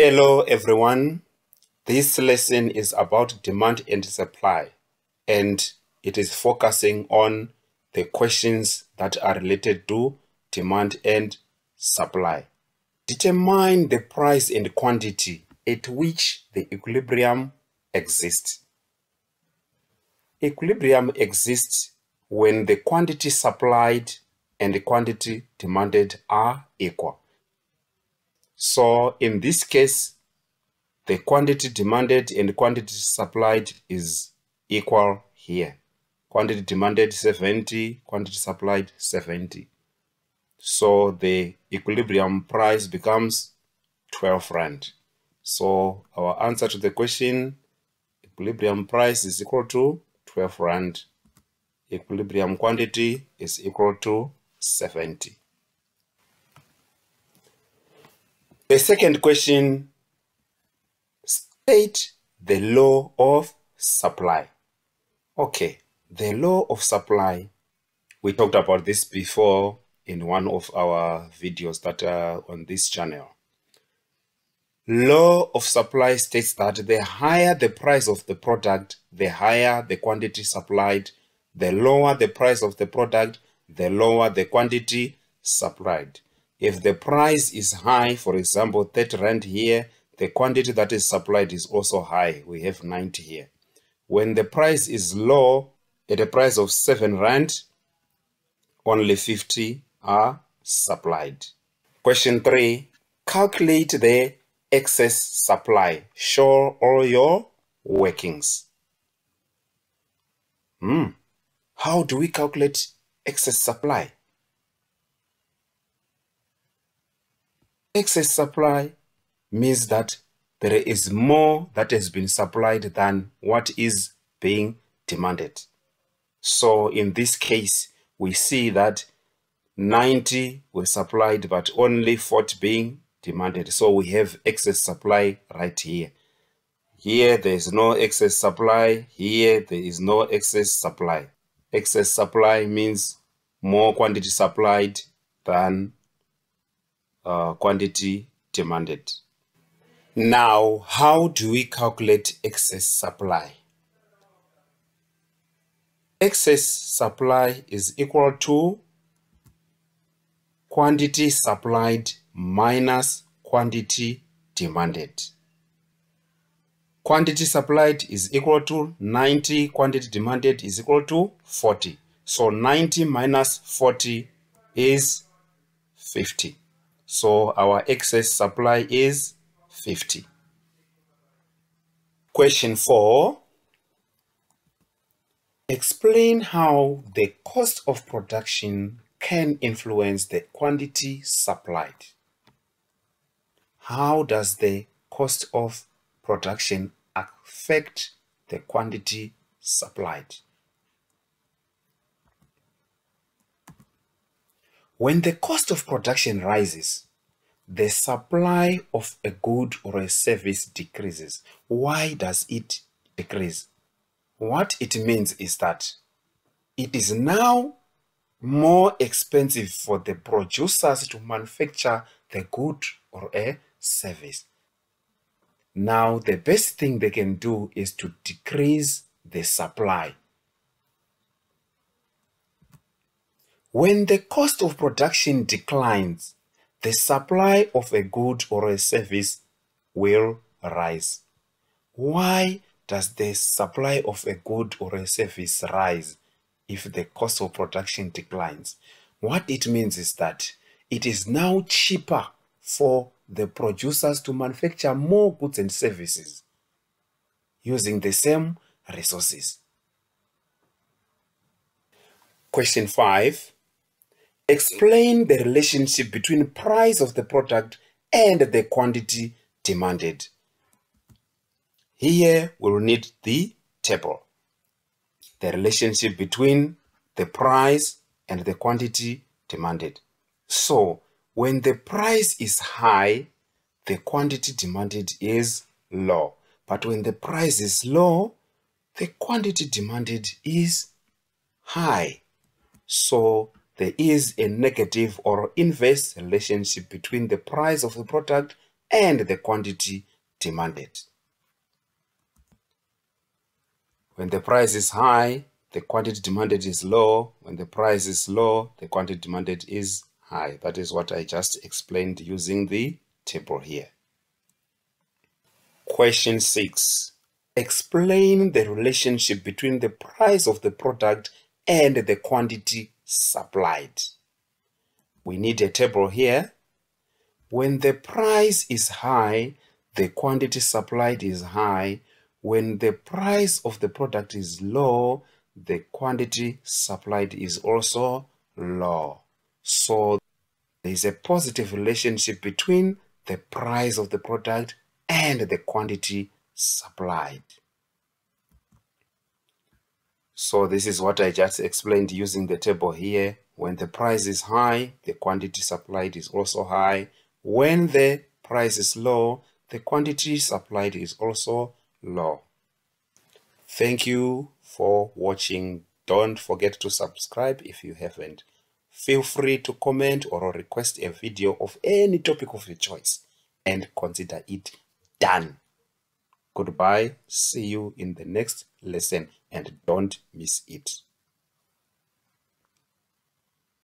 Hello everyone. This lesson is about demand and supply and it is focusing on the questions that are related to demand and supply. Determine the price and quantity at which the equilibrium exists. Equilibrium exists when the quantity supplied and the quantity demanded are equal. So in this case, the quantity demanded and quantity supplied is equal here. Quantity demanded 70, quantity supplied 70. So the equilibrium price becomes 12 rand. So our answer to the question, equilibrium price is equal to 12 rand. Equilibrium quantity is equal to 70. The second question state the law of supply. Okay, the law of supply, we talked about this before in one of our videos that are on this channel. Law of supply states that the higher the price of the product, the higher the quantity supplied, the lower the price of the product, the lower the quantity supplied. If the price is high, for example, 30 rand here, the quantity that is supplied is also high. We have 90 here. When the price is low, at a price of 7 rand, only 50 are supplied. Question 3. Calculate the excess supply. Show all your workings. Hmm. How do we calculate excess supply? Excess supply means that there is more that has been supplied than what is being demanded. So in this case, we see that 90 were supplied, but only 40 being demanded. So we have excess supply right here. Here, there is no excess supply. Here, there is no excess supply. Excess supply means more quantity supplied than uh, quantity demanded. Now, how do we calculate excess supply? Excess supply is equal to quantity supplied minus quantity demanded. Quantity supplied is equal to 90, quantity demanded is equal to 40. So 90 minus 40 is 50. So our excess supply is 50. Question 4. Explain how the cost of production can influence the quantity supplied. How does the cost of production affect the quantity supplied? When the cost of production rises, the supply of a good or a service decreases. Why does it decrease? What it means is that it is now more expensive for the producers to manufacture the good or a service. Now, the best thing they can do is to decrease the supply. When the cost of production declines, the supply of a good or a service will rise. Why does the supply of a good or a service rise if the cost of production declines? What it means is that it is now cheaper for the producers to manufacture more goods and services using the same resources. Question 5. Explain the relationship between price of the product and the quantity demanded. Here we'll need the table. The relationship between the price and the quantity demanded. So when the price is high, the quantity demanded is low. But when the price is low, the quantity demanded is high. So there is a negative or inverse relationship between the price of the product and the quantity demanded. When the price is high, the quantity demanded is low. When the price is low, the quantity demanded is high. That is what I just explained using the table here. Question 6. Explain the relationship between the price of the product and the quantity supplied. We need a table here. When the price is high, the quantity supplied is high. When the price of the product is low, the quantity supplied is also low. So there is a positive relationship between the price of the product and the quantity supplied. So this is what I just explained using the table here. When the price is high, the quantity supplied is also high. When the price is low, the quantity supplied is also low. Thank you for watching. Don't forget to subscribe if you haven't. Feel free to comment or request a video of any topic of your choice and consider it done. Goodbye. See you in the next lesson and don't miss it.